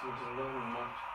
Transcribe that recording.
seems a little much.